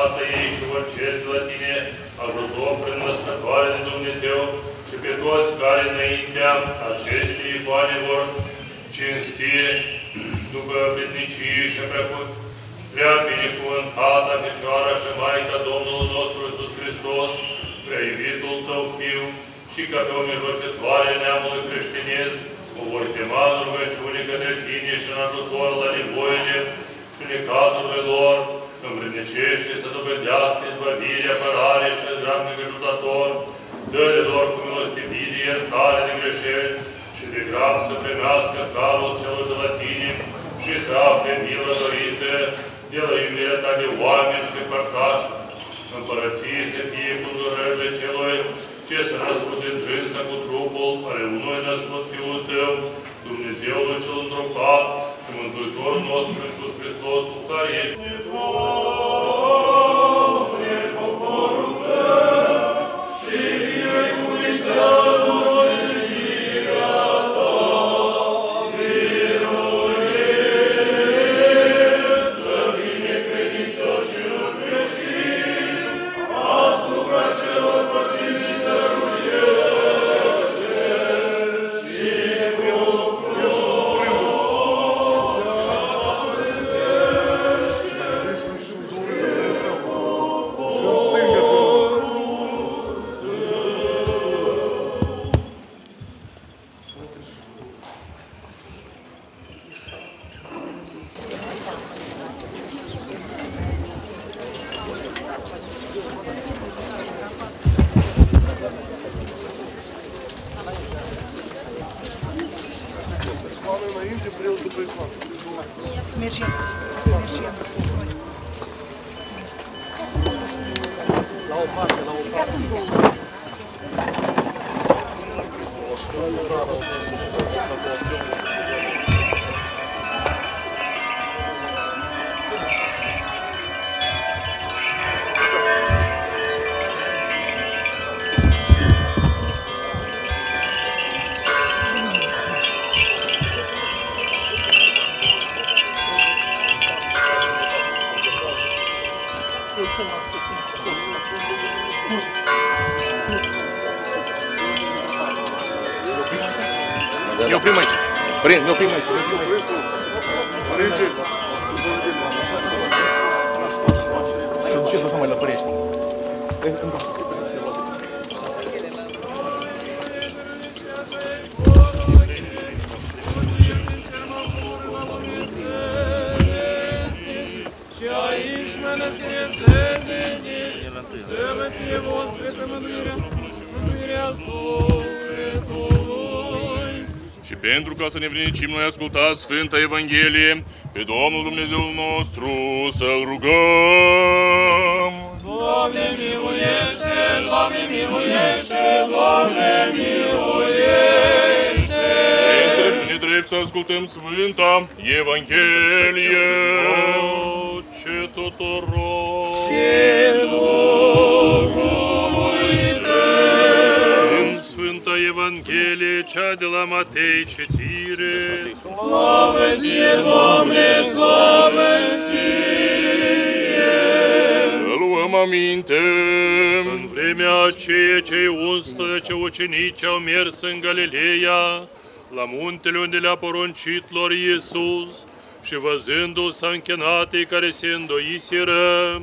fața ei și vor cere de la tine ajutor prin născătoare de Dumnezeu și pe toți care înaintea acestei icoane vor cinsti după vrednicie și precut prea binecuvântata Fecioara și Maica Domnului nostru Iisus Hristos, prea iubitul Tău Fiu, și ca pe o mijlocitoare neamului creștinesc, o vor chema în rugăciune către Tine și în ajutor la nevoile și necazurile lor, învrednicește să dovedească izbăvire, apărare și zdravnic ajutator, dă-le lor cu milostivire, iertare de greșeli și de grab să primească calul celor de la Tine și să afle milă dorită de la iubirea Ta de oameni și părtași, împărăție să fie cu durările celor ce s-a născut din trânsa cu trupul, ale unui născut Fiul Tău, Dumnezeul cel întrupat și Mântuitorul nostru Iisus Hristos, cu care ești. Să mergem, să mergem. Ne oprim aici. Prin, ne oprim aici. Și duceți vă mai la Părești. Și aici mănăstirea Sfântii, să vă fie vostră mântuirea, mântuirea sufletului. Și pentru ca să ne vrednicim noi asculta Sfânta Evanghelie, pe Domnul Dumnezeu nostru să-L rugăm. Doamne miluiește, Doamne miluiește, Doamne miluiește. Pe înțelepciune drept să ascultăm Sfânta Evanghelie. Ce tuturor! În Evanghelie, cea de la Matei, citire. Slavă ție, Doamne, slavă ție. Să luăm aminte. În vremea aceea, cei 11 ucenici au mers în Galileea, la muntele unde le-a poruncit lor Iisus, și văzându-l s-a închinat ei care se îndoiseră,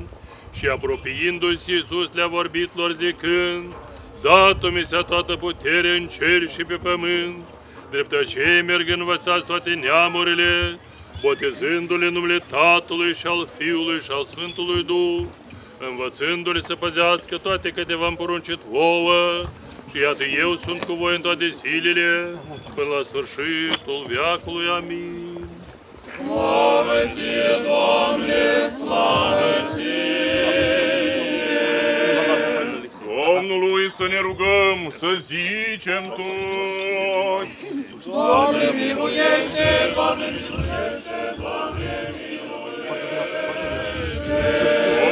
și apropiindu-se Iisus le-a vorbit lor zicând, Dată mi se toată putere în cer și pe pământ, drept aceea merg învățați toate neamurile, botezându-le în numele Tatălui și al Fiului și al Sfântului Duh, învățându-le să păzească toate câte v-am poruncit vouă, și iată eu sunt cu voi în toate zilele, până la sfârșitul veacului. Amin. Slavă ție, Doamne, slavă не ругам, созичем то. Боже, милуешься, Боже, милуешься, Боже, милуешься.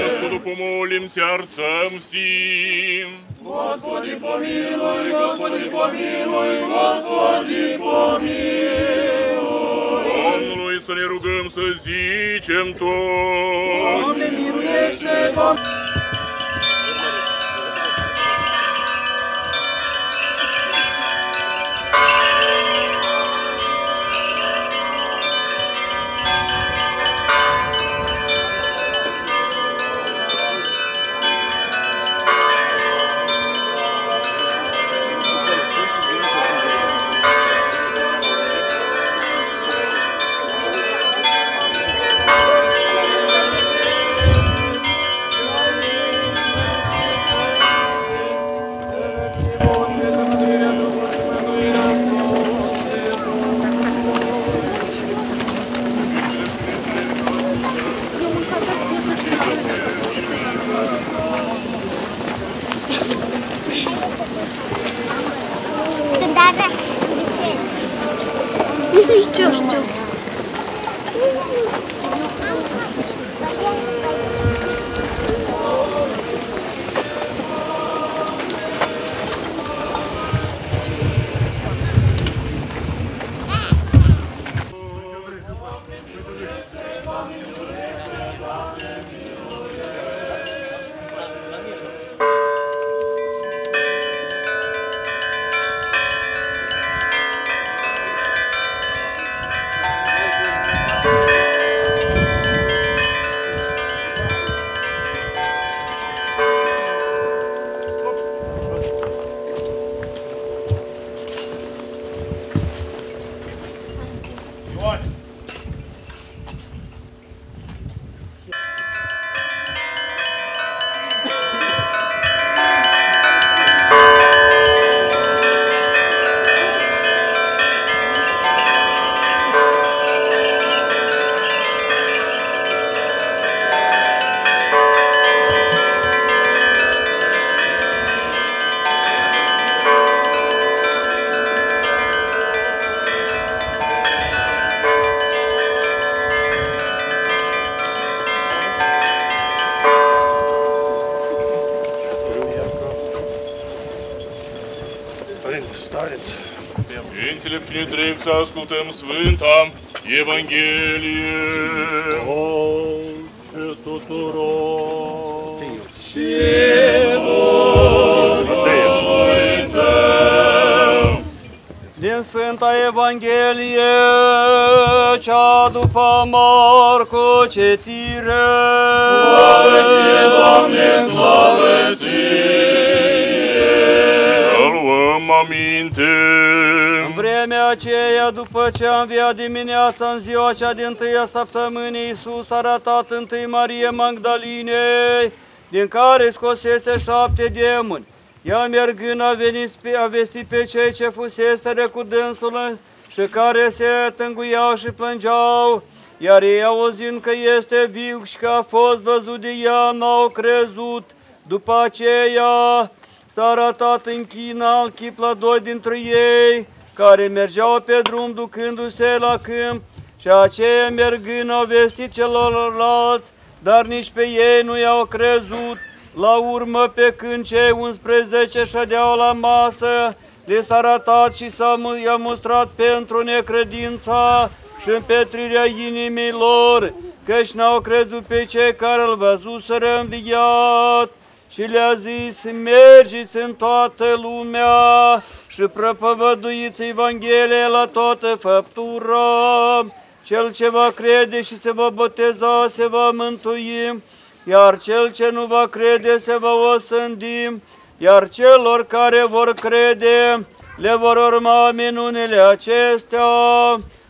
Господу помолим сердцем всем. Господи, помилуй, Господи, помилуй, Господи, помилуй. Ну, помилуй, с неругом помилуй, тось. Боже, милуешься, Боже, ascultăm Sfânta Evanghelie. Pace tuturor. Din Sfânta Evanghelie, cea după Marcu citire. Slavă ție, Doamne, slavă Să luăm aminte. În vremea aceea, după ce a înviat dimineața în ziua cea din tâia săptămânii, Iisus a arătat întâi Marie Magdalinei, din care scosese șapte demoni. Ea mergând a, venit, pe- a vestit pe cei ce fuseseră cu dânsul și care se tânguiau și plângeau, iar ei auzind că este viu și că a fost văzut de ea, n-au crezut. După aceea s-a arătat în China în chip la doi dintre ei, care mergeau pe drum ducându-se la câmp, și aceia mergând au vestit celorlalți, dar nici pe ei nu i-au crezut. La urmă, pe când cei 11 ședeau la masă, le s-a arătat și s-a mu- i-a mustrat pentru necredința și împetrirea inimii lor, căci n-au crezut pe cei care îl văzuseră înviat și le-a zis, mergeți în toată lumea și propovăduiți Evanghelia la toată făptura. Cel ce va crede și se va boteza se va mântui, iar cel ce nu va crede se va osândi, iar celor care vor crede le vor urma minunile acestea.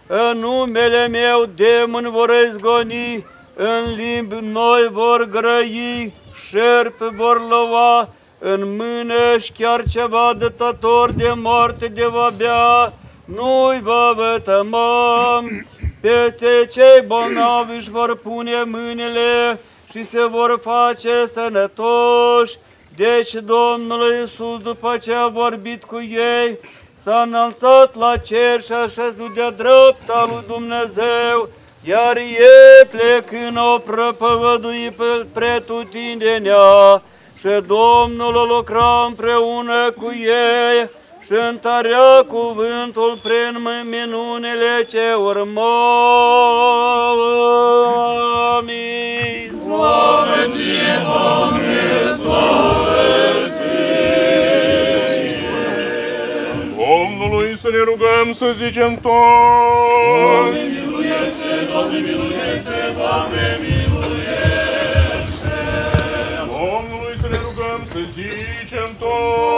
În numele meu demoni vor izgoni, în limbi noi vor grăi, șerpi vor lua, în mână și chiar ceva dătător de moarte de va bea, nu-i va vătămăm. Peste cei bolnavi își vor pune mâinile și se vor face sănătoși. Deci Domnul Iisus, după ce a vorbit cu ei, s-a înălțat la cer și a șezut de dreapta lui Dumnezeu, iar ei plecând au prăpăvăduit pe pretutindenea și Domnul o lucra împreună cu ei și întărea cuvântul prin minunile ce urmau. Amin. Slavă ție, Doamne, slavă Domnului să ne rugăm să zicem toți. Doamne miluiește, Doamne miluiește, Doamne miluiește.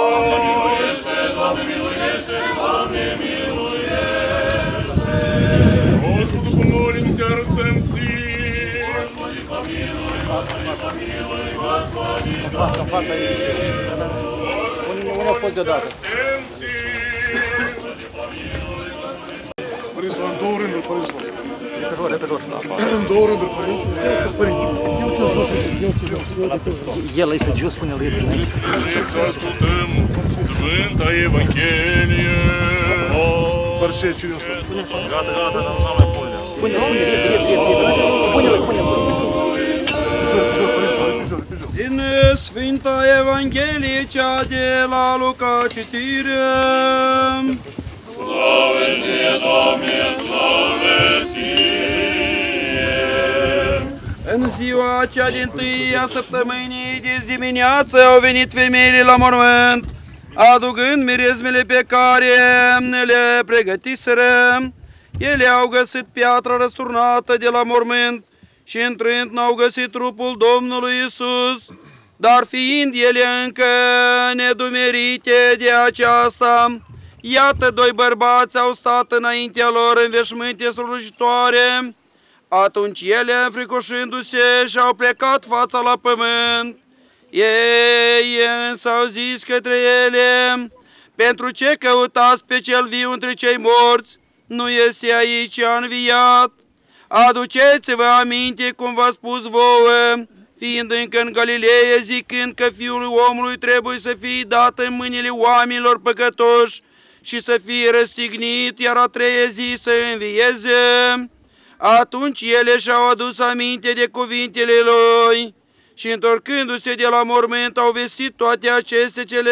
Doamne miluiește, Doamne miluiește, Doamne miluiește. Господу помолим сердцем всем. Господи помилуй, Господи помилуй, Господи Fața, în fața ei. Unde, unde a fost deodată? Всем Părinți, în două rânduri, părinți. Pe jur, pe jur. În două rânduri, părinți. El este de jos, spune-l ei. Să ascultăm Sfânta Evanghelie. Dar ce, cine o să? Gata, gata, nu mai pune. Pune-l, pune-l, repede, repede, repede. Pune-l, pune-l. Din Sfânta Evanghelie cea de la Luca citire. În ziua cea din tâia săptămânii de dimineață au venit femeile la mormânt, aducând mirezmele pe care le pregătiseră. Ele au găsit piatra răsturnată de la mormânt și intrând n-au găsit trupul Domnului Isus, dar fiind ele încă nedumerite de aceasta, iată doi bărbați au stat înaintea lor în veșmânte strălucitoare, atunci ele, înfricoșându-se, și-au plecat fața la pământ. Ei însă au zis către ele, pentru ce căutați pe cel viu între cei morți? Nu este aici a înviat. Aduceți-vă aminte cum v-a spus vouă, fiind încă în Galileea, zicând că Fiul omului trebuie să fie dat în mâinile oamenilor păcătoși și să fie răstignit, iar a treia zi să învieze. Atunci ele și-au adus aminte de cuvintele lui și întorcându-se de la mormânt au vestit toate aceste cele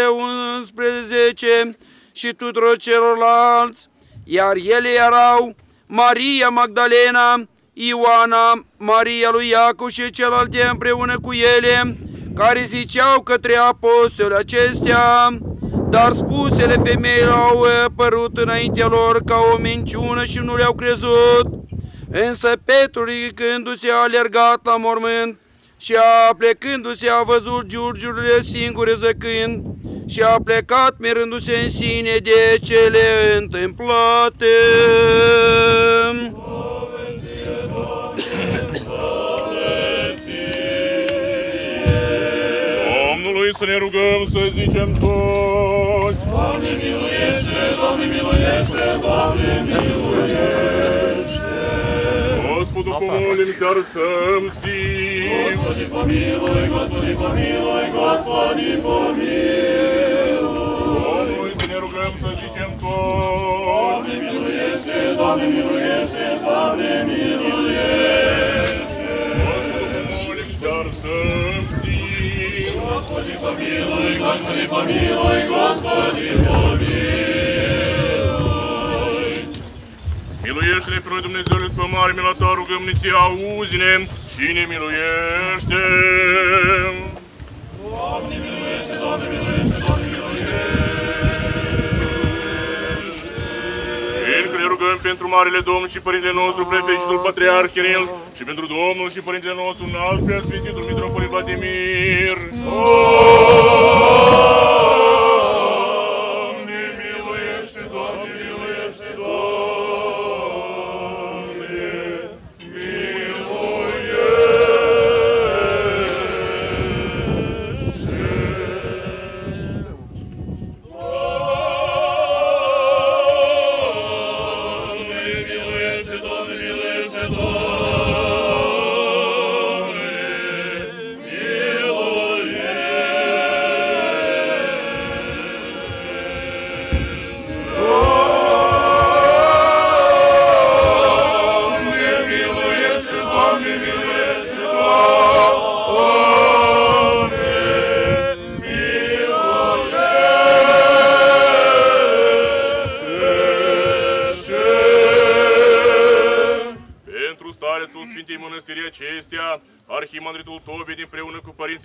11 și tuturor celorlalți, iar ele erau Maria Magdalena, Ioana, Maria lui Iacov și celelalte împreună cu ele, care ziceau către apostoli acestea, dar spusele femeilor au părut înaintea lor ca o minciună și nu le-au crezut. Însă Petru, ridicându-se, a alergat la mormânt și a plecându-se a văzut giurgiurile singure zăcând și a plecat mirându-se în sine de cele întâmplate. если ругаемся, зичем то. Боже, милуешься, Боже, милуешься, Боже, милуешься. Господу помолимся сердцем си. Господи, помилуй, Господи, помилуй, Господи, помилуй. Ой, не ругаемся, зичем то. Боже, милуешься, Боже, милуешься, Боже, милуешься. помилуй, Господи помилуй, Господи помилуй. Miluiește-ne pe noi, Dumnezeule, după mare mila ta, rugăm-ne ție, auzi-ne și ne miluiește. Rugăm pentru Marele Domn și Părintele nostru, Prefericitul Patriarh Kiril, și pentru Domnul și Părintele nostru, un alt preasfințitul Mitropolit Vladimir. Doamne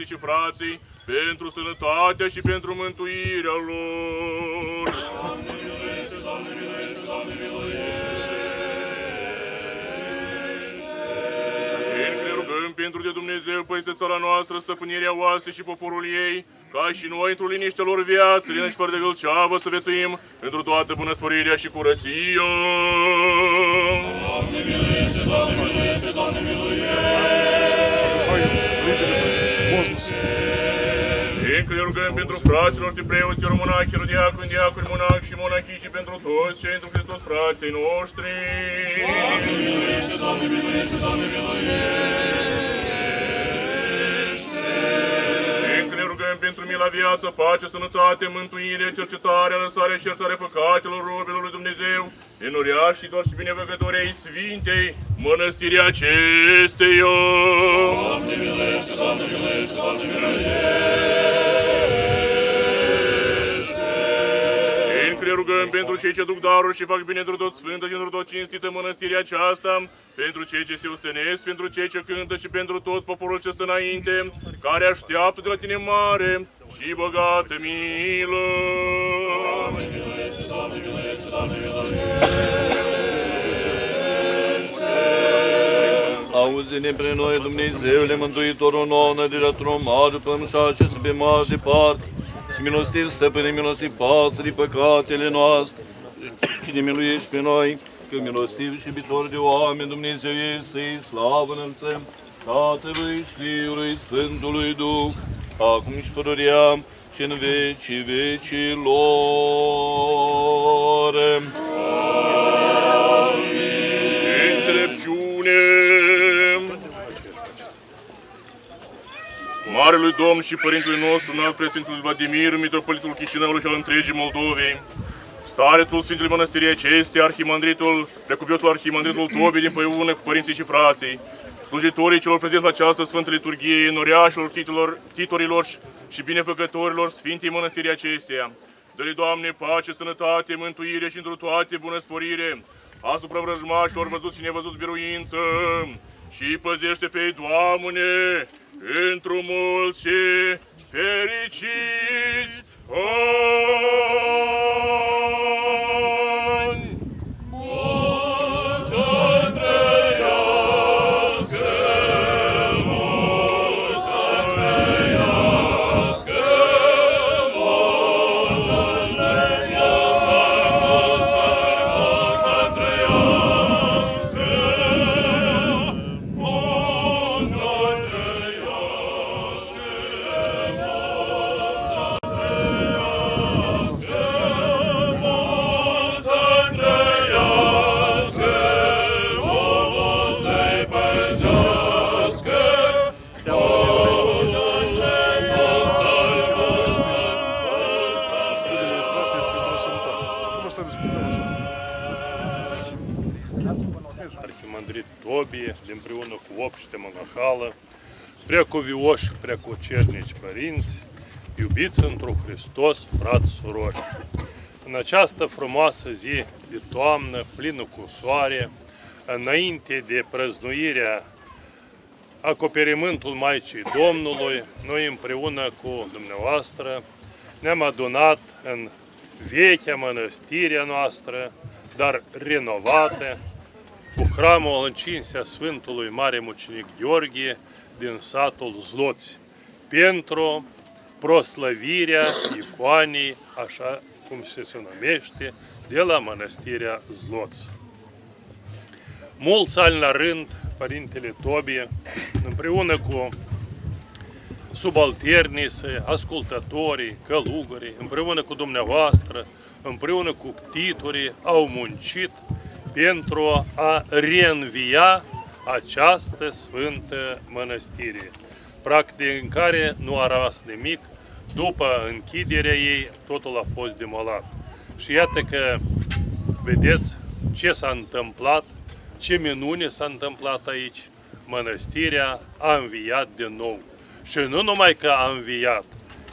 părinții și frații, pentru sănătatea și pentru mântuirea lor. Încă ne rugăm pentru de Dumnezeu peste țara noastră, stăpânirea oase și poporul ei, ca și noi într-o liniște lor viață, lină și fără de gâlceavă să vețuim pentru toată bunăsporirea și curăția. Rugăm pentru frații noștri preoți, monachi, diaconi, diaconi, monachi și monachii și pentru toți cei într Hristos frații noștri. Încă ne rugăm pentru mila viață, pace, sănătate, mântuire, cercetare, lăsare și iertare păcatelor robilor lui Dumnezeu, enuriași și doar și binevăcători ai Sfintei, mănăstirii acesteia. Încă ne rugăm pentru cei ce duc daruri și fac bine într tot sfântă și într tot cinstită mănăstirea aceasta, pentru cei ce se ostenesc, pentru cei ce cântă și pentru tot poporul ce stă înainte, care așteaptă de la tine mare și bogată milă. Auzi-ne pre noi, Dumnezeule, Mântuitorul nou, năderea tu mare, pămșa și să pe mare departe, și milostiv, stăpâne, milostiv, pață de păcatele noastre, și ne miluiești pe noi, că milostiv și iubitor de oameni, Dumnezeu să-i slavă înălțăm, Tatălui, și Fiului, Sfântului Duh, acum și pururea și în vecii vecilor. Înțelepciune! Marelui Domn și Părintele nostru, înalt prețințul Vladimir, Mitropolitul Chișinăului și al întregii Moldovei, starețul Sfintele Mănăstirii acestea, arhimandritul, precuviosul arhimandritul Tobie din Păiună cu părinții și frații, slujitorii celor prezenți la această Sfântă Liturghie, noriașilor, titulor, titorilor și binefăcătorilor Sfintei Mănăstirii acesteia. Dă-le, Doamne, pace, sănătate, mântuire și într toate bunăsporire, asupra vrăjmașilor văzuți și nevăzuți biruință, și păzește pe ei, Doamne, într mulți și fericiți ani. Opște Măgahală, preacuvioși, preacucernici părinți, iubiți într Hristos, frați, surori. În această frumoasă zi de toamnă, plină cu soare, înainte de prăznuirea acoperimentul Maicii Domnului, noi împreună cu dumneavoastră ne-am adunat în vechea mănăstirea noastră, dar renovată, cu hramul în cinstea Sfântului Mare Mucenic Gheorghe din satul Zloți, pentru proslăvirea icoanei, așa cum se se numește, de la mănăstirea Zloți. Mulți ani la rând, Părintele Tobie, împreună cu subalternii săi, ascultătorii, călugării, împreună cu dumneavoastră, împreună cu ctitorii, au muncit pentru a reînvia această sfântă mănăstire, practic în care nu a rămas nimic, după închiderea ei totul a fost demolat. Și iată că vedeți ce s-a întâmplat, ce minune s-a întâmplat aici. Mănăstirea a înviat din nou. Și nu numai că a înviat,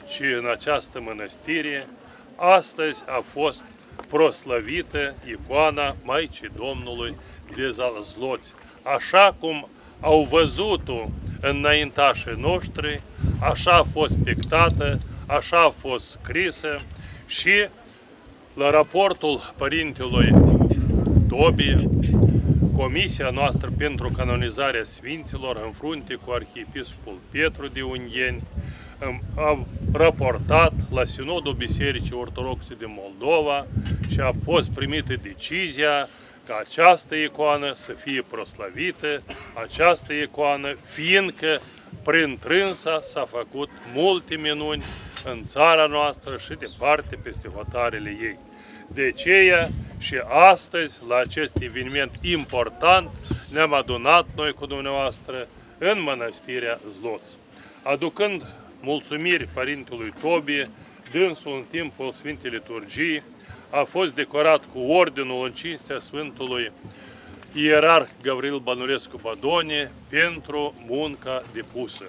ci în această mănăstire astăzi a fost proslăvită icoana Maicii Domnului de Zalăzloți. Așa cum au văzut-o înaintașii noștri, așa a fost pictată, așa a fost scrisă și la raportul Părintelui Tobi, Comisia noastră pentru canonizarea Sfinților în frunte cu Arhiepiscopul Petru de Ungheni a raportat la Sinodul Bisericii Ortodoxe din Moldova și a fost primită decizia ca această icoană să fie proslavită, această icoană fiindcă prin trânsa s-a făcut multe minuni în țara noastră și departe peste hotarele ei. De aceea și astăzi, la acest eveniment important, ne-am adunat noi cu dumneavoastră în Mănăstirea Zloț. Aducând mulțumiri Părintelui Tobie, dânsul în timpul Sfintei Liturgii, a fost decorat cu ordinul în cinstea Sfântului Ierarh Gavril Bănurescu Badone pentru munca depusă.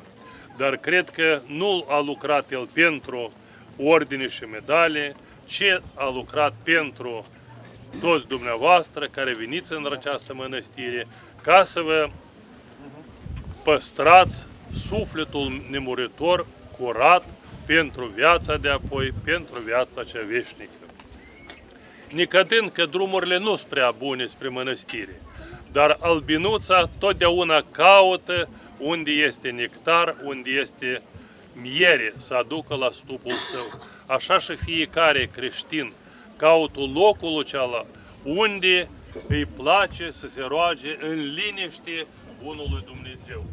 Dar cred că nu a lucrat el pentru ordine și medale, ci a lucrat pentru toți dumneavoastră care veniți în această mănăstire ca să vă păstrați sufletul nemuritor curat pentru viața de apoi, pentru viața cea veșnică. Nicădând că drumurile nu sunt prea bune spre mănăstire, dar albinuța totdeauna caută unde este nectar, unde este miere să aducă la stupul său. Așa și fiecare creștin caută locul acela unde îi place să se roage în liniște Bunului Dumnezeu.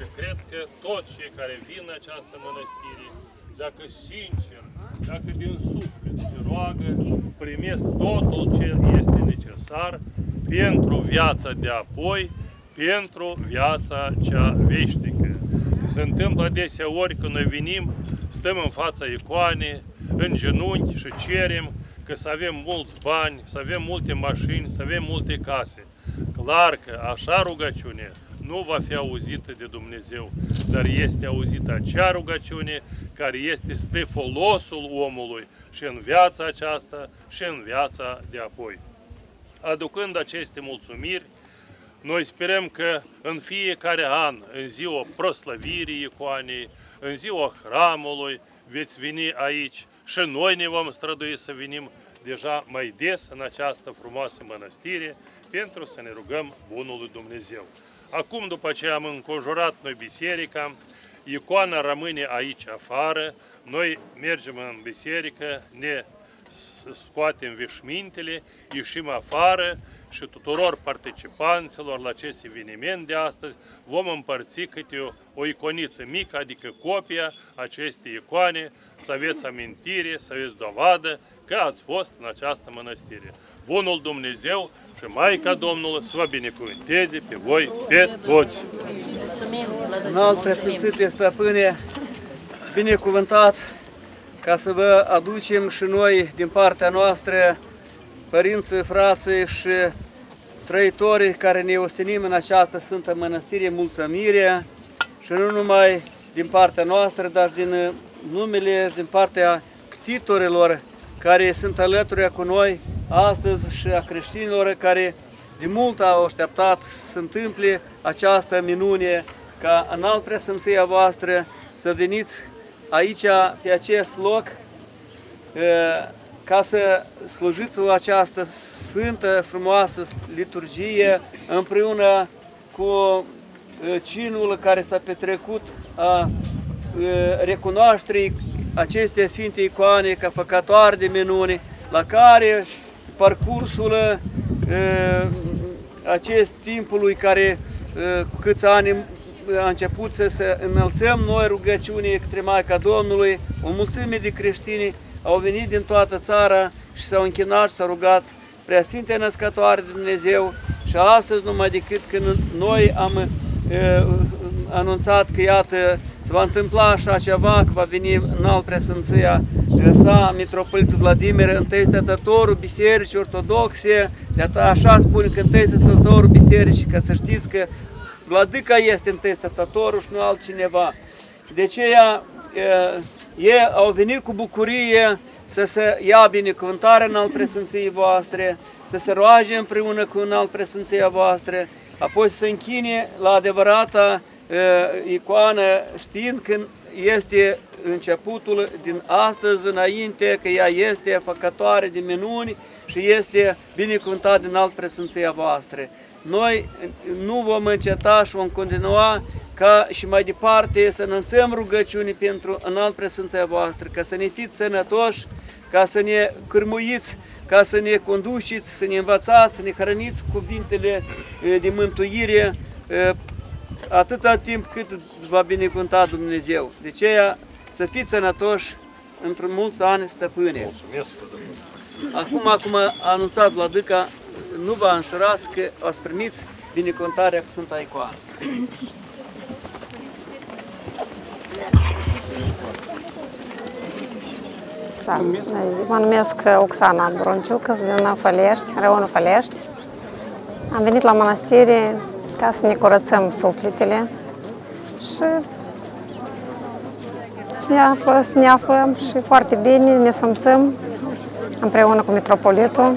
Și cred că toți cei care vin în această mănăstire, dacă sincer, dacă din suflet se roagă, primesc totul ce este necesar pentru viața de apoi, pentru viața cea veșnică. Se întâmplă adesea ori când noi venim, stăm în fața icoanei, în genunchi și cerem că să avem mulți bani, să avem multe mașini, să avem multe case. Clar că așa rugăciune nu va fi auzită de Dumnezeu, dar este auzită acea rugăciune care este spre folosul omului și în viața aceasta și în viața de apoi. Aducând aceste mulțumiri, noi sperăm că în fiecare an, în ziua proslăvirii icoanei, în ziua hramului, veți veni aici și noi ne vom strădui să venim deja mai des în această frumoasă mănăstire pentru să ne rugăm Bunul Dumnezeu. Acum, după ce am înconjurat noi biserica, icoana rămâne aici afară, noi mergem în biserică, ne scoatem veșmintele, ieșim afară și tuturor participanților la acest eveniment de astăzi vom împărți câte o, o iconiță mică, adică copia acestei icoane, să aveți amintire, să aveți dovadă că ați fost în această mănăstire. Bunul Dumnezeu și Maica Domnului să vă binecuvânteze pe voi, pe toți! Înalt preasfințite stăpâne, binecuvântat ca să vă aducem și noi din partea noastră, părinții, frații și trăitorii care ne ostenim în această Sfântă Mănăstire, mulțumire și nu numai din partea noastră, dar din numele și din partea ctitorilor care sunt alături cu noi astăzi și a creștinilor care de mult au așteptat să se întâmple această minune ca în alt preasfinția voastră să veniți aici, pe acest loc, ca să slujiți o această sfântă, frumoasă liturgie împreună cu cinul care s-a petrecut a recunoașterii aceste sfinte icoane ca făcătoare de minuni, la care parcursul acest timpului care cu câți ani a început să, să înălțăm noi rugăciunii către Maica Domnului, o mulțime de creștini au venit din toată țara și s-au închinat și s-au rugat Preasfinte Născătoare de Dumnezeu Și astăzi numai decât când noi am uh, anunțat că iată se va întâmpla așa ceva, că va veni în alt preasfinția sa, Mitropolitul Vladimir, întâi stătătorul Bisericii Ortodoxe, de așa spune că întâi stătătorul Bisericii, ca să știți că Vladica este întâi stătătorul și nu altcineva. De aceea ei au venit cu bucurie să se ia binecuvântare în alt presunției voastre, să se roage împreună cu în alt presunția voastră, apoi să se închine la adevărata icoană, știind că este începutul din astăzi înainte, că ea este făcătoare de minuni și este binecuvântat din alt presunția voastră. Noi nu vom înceta și vom continua ca și mai departe să înălțăm rugăciuni pentru înalt presunția voastră, ca să ne fiți sănătoși, ca să ne cârmuiți, ca să ne conduceți, să ne învățați, să ne hrăniți cuvintele de mântuire atâta timp cât va binecuvânta Dumnezeu. De aceea să fiți sănătoși într-un mulți ani stăpâne. Mulțumesc! Acum, acum a anunțat Vladica, nu vă înșurați că o să primiți binecuvântarea cu Sfânta Icoană. Da, mă numesc Oxana Brunciuc, sunt din Fălești, Reonul Fălești. Am venit la mănăstire ca să ne curățăm sufletele și să ne, află, să ne aflăm și foarte bine ne simțăm împreună cu Metropolitul.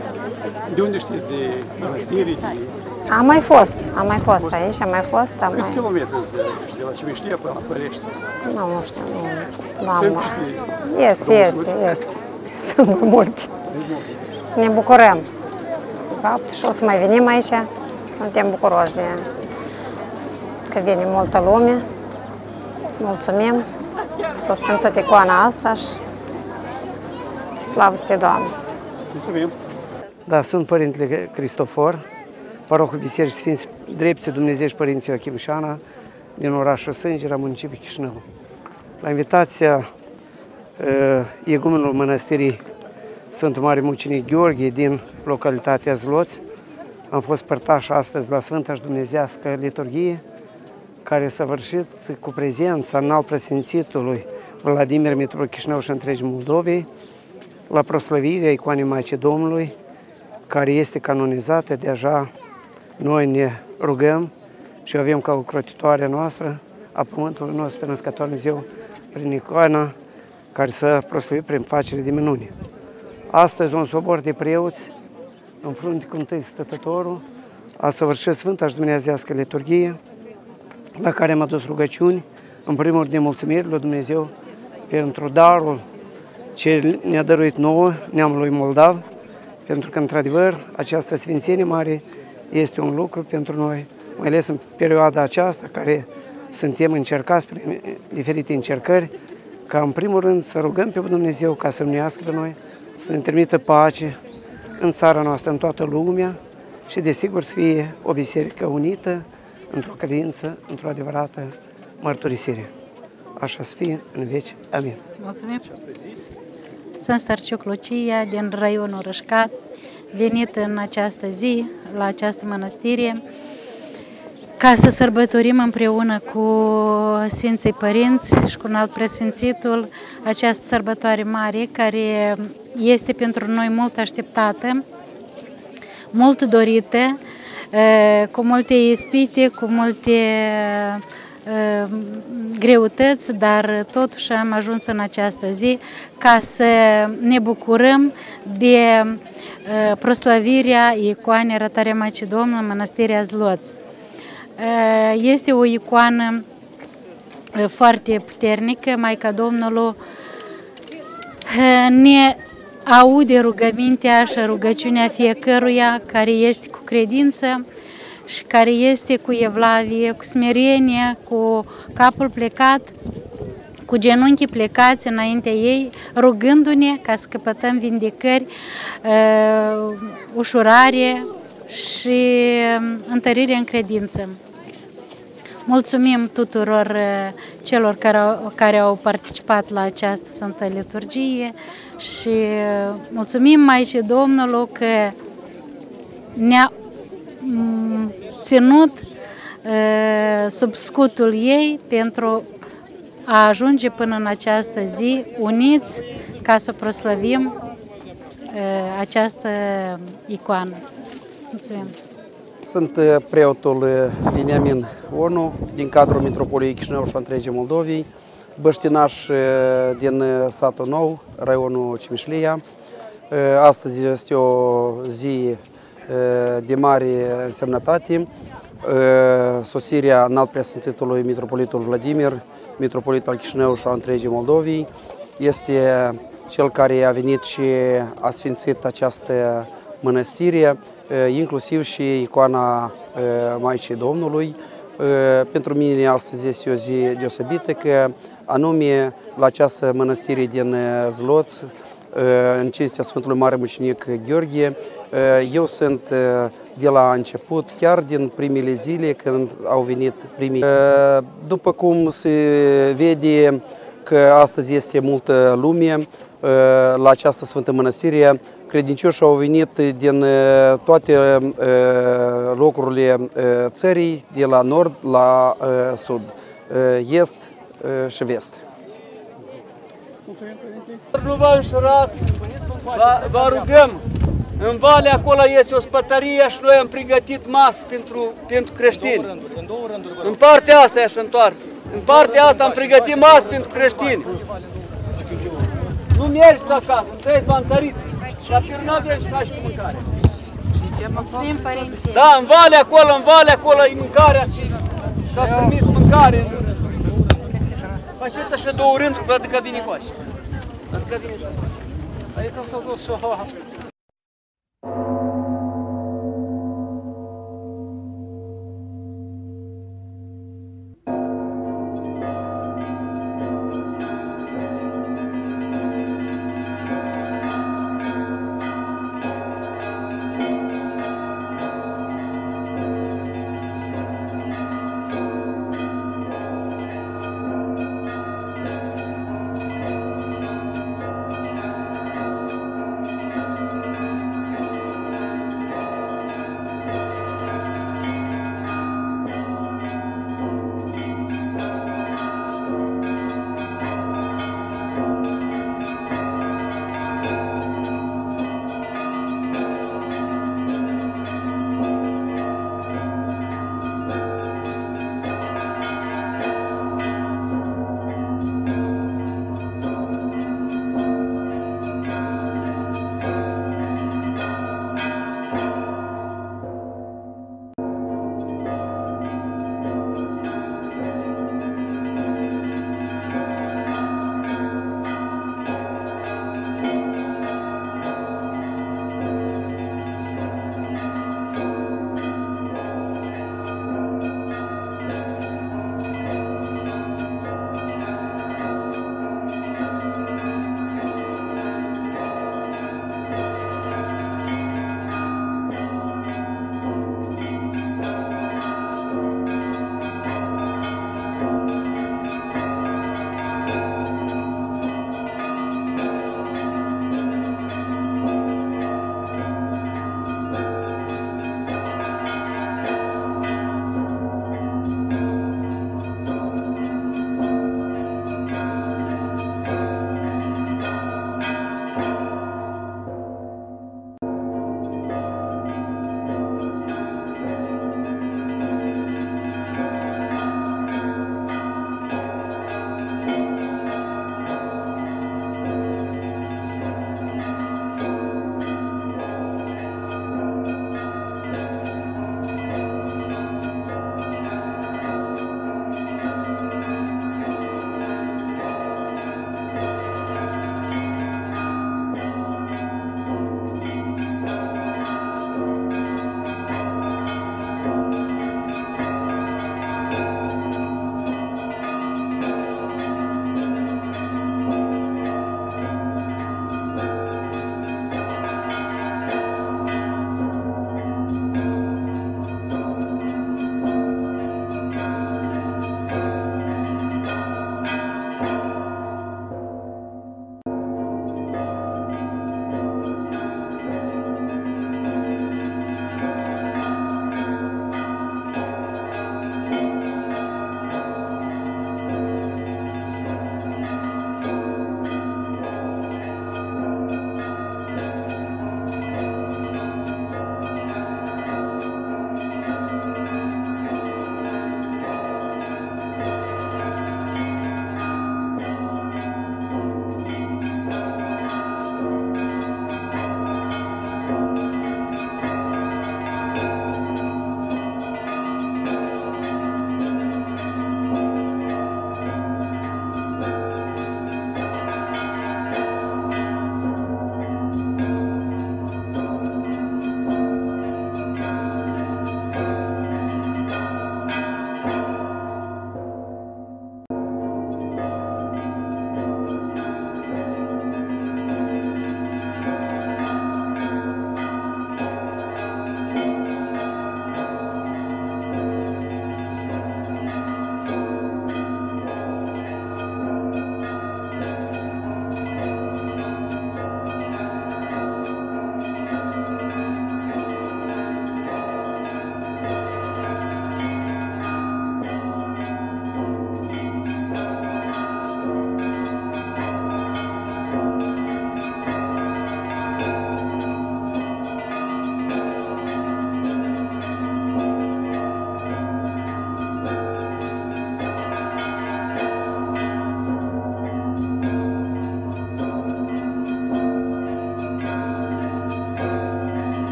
De unde știți de mănăstire? De... Am mai fost, am mai fost aici, am mai fost. Am Câți mai... kilometri de la Cimeștia până la Fărești? Nu, nu știu, nu. Am... Sunt niște Este, este, este. Sunt mai multe. Ne bucurăm. De fapt, și o să mai venim aici. Suntem bucuroși de că vine multă lume. Mulțumim. S-a sfințit icoana asta și slavă ție, Doamne! Mulțumim! Da, sunt Părintele Cristofor, parohul Bisericii Sfinți Drepte Dumnezeu și Părinții Joachim Șana, din orașul Sângera, municipiul Chișinău. La invitația uh, egumenului mănăstirii Sfântul Mare Mucinic Gheorghe din localitatea Zloț, am fost părtaș astăzi la Sfânta și Dumnezească liturghie, care s-a vârșit cu prezența înalt presimțitului Vladimir Mitru Chișinău și întregi Moldovei, la proslăvirea icoanei Maicii Domnului, care este canonizată deja, noi ne rugăm și avem ca o crotitoare noastră a pământului nostru pe Născător Dumnezeu prin icoana care să proslăvi prin facere de minuni. Astăzi un sobor de preoți în frunte cu întâi stătătorul a săvârșit Sfânta și Dumnezească liturghie, la care am adus rugăciuni, în primul rând de mulțumiri lui Dumnezeu pentru darul ce ne-a dăruit nouă, neamului Moldav, pentru că, într-adevăr, această Sfințenie Mare este un lucru pentru noi, mai ales în perioada aceasta, care suntem încercați prin diferite încercări, ca în primul rând să rugăm pe Dumnezeu ca să ne pe noi, să ne trimită pace în țara noastră, în toată lumea și, desigur, să fie o biserică unită, într-o credință, într-o adevărată mărturisire. Așa să fie în veci. Amin. Mulțumim. Sunt Starciuc Lucia din raionul Rășcat, venit în această zi, la această mănăstire, ca să sărbătorim împreună cu Sfinții Părinți și cu un alt preasfințitul această sărbătoare mare, care este pentru noi mult așteptată, mult dorită, cu multe ispite, cu multe greutăți, dar totuși am ajuns în această zi ca să ne bucurăm de proslăvirea icoanei Rătarea Maicii Domnului în Mănăstirea Zloț. Este o icoană foarte puternică, Maica Domnului ne aude rugămintea și rugăciunea fiecăruia care este cu credință și care este cu evlavie, cu smerenie, cu capul plecat, cu genunchii plecați înaintea ei, rugându-ne ca să căpătăm vindecări, uh, ușurare și întărire în credință. Mulțumim tuturor uh, celor care au, care au participat la această Sfântă Liturgie și uh, mulțumim mai și Domnului că ne-a mm, ținut uh, sub scutul ei pentru a ajunge până în această zi uniți ca să proslăvim uh, această icoană. Mulțumim! Sunt uh, preotul uh, Viniamin Onu din cadrul Mitropoliei Chișinău și a întregii Moldovii, băștinaș uh, din satul nou, raionul Cimișlia. Astăzi este o zi de mare însemnătate. Sosirea înalt preasfințitului Mitropolitul Vladimir, Mitropolit al Chișinău și a întregii Moldovii, este cel care a venit și a sfințit această mănăstire, inclusiv și icoana Maicii Domnului. Pentru mine astăzi este o zi deosebită că anume la această mănăstire din Zloț, în cinstea Sfântului Mare Mucenic Gheorghe, eu sunt de la început, chiar din primele zile când au venit primii. După cum se vede că astăzi este multă lume la această Sfântă Mănăstire, credincioșii au venit din toate locurile țării, de la nord la sud, est și vest. Nu vă înșurați, vă, vă rugăm, în vale acolo este o spătărie și noi am pregătit masă pentru, pentru creștini. În, două rânduri, în partea asta e așa întors. În partea asta am pregătit masă pentru creștini. Nu mergi acasă, trebuie să întăriți. Dar pe nu avem și faci cu mâncare. Mulțumim, Părinte! Da, în vale acolo, în vale acolo e mâncarea și s-a trimis mâncare. Faceți așa două rânduri, adică vine cu așa. Adică vine. Aici s-a dus